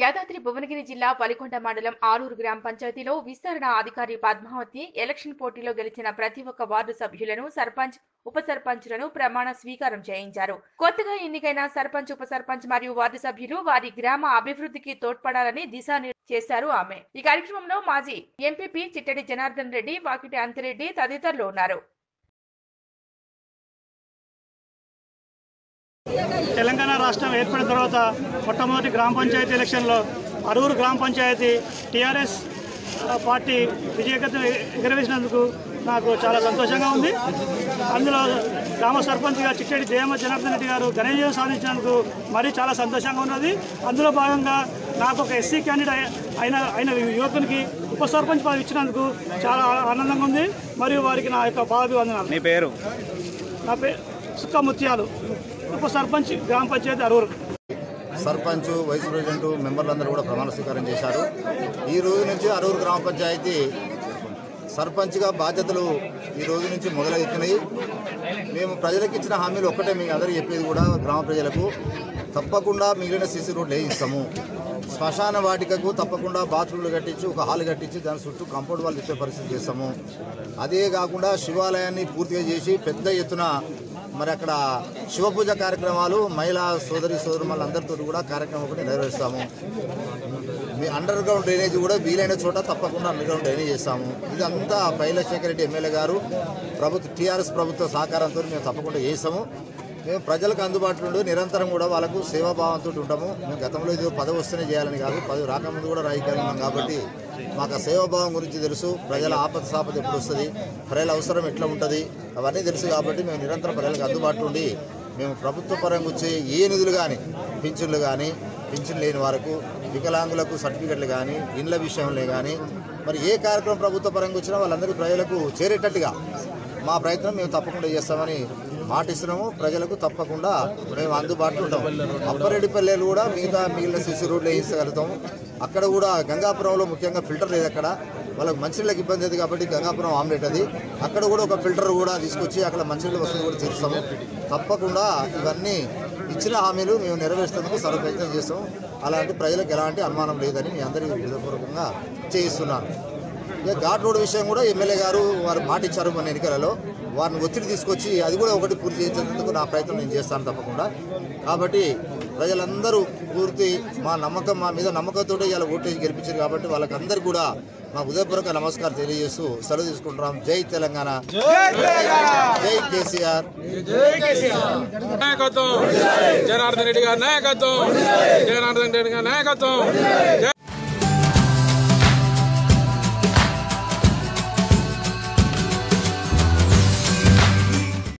యాదాద్రి భువనగిరి జిల్లా పలికొండ మండలం ఆలూరు గ్రామ పంచాయతీలో విస్తరణ అధికారి పద్మావతి ఎలక్షన్ పోటీలో గెలిచిన ప్రతి ఒక్క వార్డు సభ్యులను సర్పంచ్ ఉప సర్పంచ్లను ప్రమాణ స్వీకారం చేయించారు. కొత్తగా ఎన్నికైన సర్పంచ్ ఉప సర్పంచ్ మరియు వార్డు సభ్యులు వారి గ్రామ అభివృద్ధికి తోడ్పడాలని దిశానిర్దేశం చేశారు ఆమె. ఈ కార్యక్రమంలో మాజీ ఎంపీపీ చిట్టడి జనార్దన్ రెడ్డి వాకిటి అంతిరెడ్డి తదితరులు ఉన్నారు. తెలంగాణ రాష్ట్రం ఏర్పడిన తర్వాత మొట్టమొదటి గ్రామ పంచాయతీ ఎలక్షన్లో అరూరు గ్రామ పంచాయతీ టీఆర్ఎస్ పార్టీ విజయగతం ఎగరవేసినందుకు నాకు చాలా సంతోషంగా ఉంది. అందులో గ్రామ సర్పంచ్గా చిట్టడి జయమ్మ జనార్దన్ రెడ్డి గారు ఘన విజయం సాధించినందుకు మరీ చాలా సంతోషంగా ఉన్నది. అందులో భాగంగా నాకు ఒక ఎస్సీ క్యాండిడేట్ అయిన అయిన యువకునికి ఉప సర్పంచ్ పదవి ఇచ్చినందుకు చాలా ఆనందంగా ఉంది. మరియు వారికి నా యొక్క భావాభివందనాలు. నీ పేరు? నా పేరు సుక్క ముత్యాలు. ఉప సర్పంచ్ గ్రామ పంచాయతీ అరూరు సర్పంచ్ వైస్ ప్రెసిడెంట్ మెంబర్లందరూ కూడా ప్రమాణ స్వీకారం చేశారు. ఈ రోజు నుంచి అరూరు గ్రామ పంచాయతీ సర్పంచ్గా బాధ్యతలు ఈ రోజు నుంచి మొదలవుతున్నాయి. మేము ప్రజలకు ఇచ్చిన హామీలు ఒక్కటే మీకు అందరూ చెప్పేది కూడా గ్రామ ప్రజలకు. తప్పకుండా మిగిలిన సీసీ రోడ్లు వేయిస్తాము. శ్మశాన వాటికకు తప్పకుండా బాత్రూమ్లు కట్టించి ఒక హాల్ కట్టించి దాని చుట్టూ కాంపౌండ్ వాళ్ళు ఇచ్చే పరిస్థితి చేస్తాము. అదే కాకుండా శివాలయాన్ని పూర్తిగా చేసి పెద్ద ఎత్తున మరి అక్కడ శివపూజ కార్యక్రమాలు మహిళా సోదరి సోదరులందరితో కూడా కార్యక్రమం ఒకటి నెరవేరుస్తాము మీ అండర్ గ్రౌండ్ డ్రైనేజ్ కూడా వీలైన చోట తప్పకుండా అండర్ గ్రౌండ్ డ్రైనేజ్ చేస్తాము. ఇదంతా పైలశేఖర రెడ్డి ఎమ్మెల్యే గారు ప్రభుత్వ టీఆర్ఎస్ ప్రభుత్వ సహకారంతో మేము తప్పకుండా చేస్తాము. మేము ప్రజలకు అందుబాటులో ఉండి నిరంతరం కూడా వాళ్ళకు సేవాభావంతో ఉంటాము. మేము గతంలో ఇది పదవి వస్తేనే చేయాలని కాదు పదవి రాకముందు కూడా రాజకీయాలు ఉన్నాం కాబట్టి మాకు సేవాభావం గురించి తెలుసు. ప్రజల ఆపద సాపద ఎప్పుడు వస్తుంది ప్రజల అవసరం ఎట్లా ఉంటుంది అవన్నీ తెలుసు కాబట్టి మేము నిరంతరం ప్రజలకు అందుబాటులో ఉండి మేము ప్రభుత్వ పరంగా వచ్చే ఏ నిధులు కానీ పింఛన్లు కానీ పింఛన్ లేని వారికి వికలాంగులకు సర్టిఫికెట్లు కానీ ఇండ్ల విషయంలో కానీ మరి ఏ కార్యక్రమం ప్రభుత్వ పరంగా వచ్చినా వాళ్ళందరికీ ప్రజలకు చేరేటట్టుగా మా ప్రయత్నం మేము తప్పకుండా చేస్తామని మాటిస్తున్నాము. ప్రజలకు తప్పకుండా మేము అందుబాటులో ఉంటాము అప్పరెడ్డిపల్లెలు కూడా మిగతా మిగిలిన సిసి రోడ్లు వేయించగలుగుతాము అక్కడ కూడా గంగాపురంలో ముఖ్యంగా ఫిల్టర్ లేదు అక్కడ. వాళ్ళకి మంచినీళ్ళకి ఇబ్బంది ఉంది కాబట్టి గంగాపురం ఆమ్లెట్ అది. అక్కడ కూడా ఒక ఫిల్టర్ కూడా తీసుకొచ్చి అక్కడ మంచినీళ్ళ వసతి కూడా తీరుస్తాము తప్పకుండా ఇవన్నీ ఇచ్చిన హామీలు మేము నెరవేర్చేందుకు సర్వ ప్రయత్నం చేస్తాము అలాంటి ప్రజలకు ఎలాంటి అనుమానం లేదని మీ అందరికీ హృదయపూర్వకంగా చేయిస్తున్నాను. ఇక ఘాట్ రోడ్ విషయం కూడా ఎమ్మెల్యే గారు వారు మాట ఇచ్చారు మన ఎన్నికలలో. వారిని ఒత్తిడి తీసుకొచ్చి అది కూడా ఒకటి పూర్తి చేసేందుకు నా ప్రయత్నం నేను చేస్తాను తప్పకుండా. కాబట్టి ప్రజలందరూ పూర్తి మా నమ్మకం మా మీద నమ్మకంతో ఇలా ఓటేజ్ గెలిపించారు కాబట్టి వాళ్ళకందరూ కూడా మా ఉదయపూర్వక నమస్కారం తెలియజేస్తూ సెలవు తీసుకుంటున్నాం. జై తెలంగాణ. జై కేసీఆర్. నాయకత్వం. జనార్దన్ రెడ్డి గారి నాయకత్వం. జనార్దన్ రెడ్డి గారి నాయకత్వం.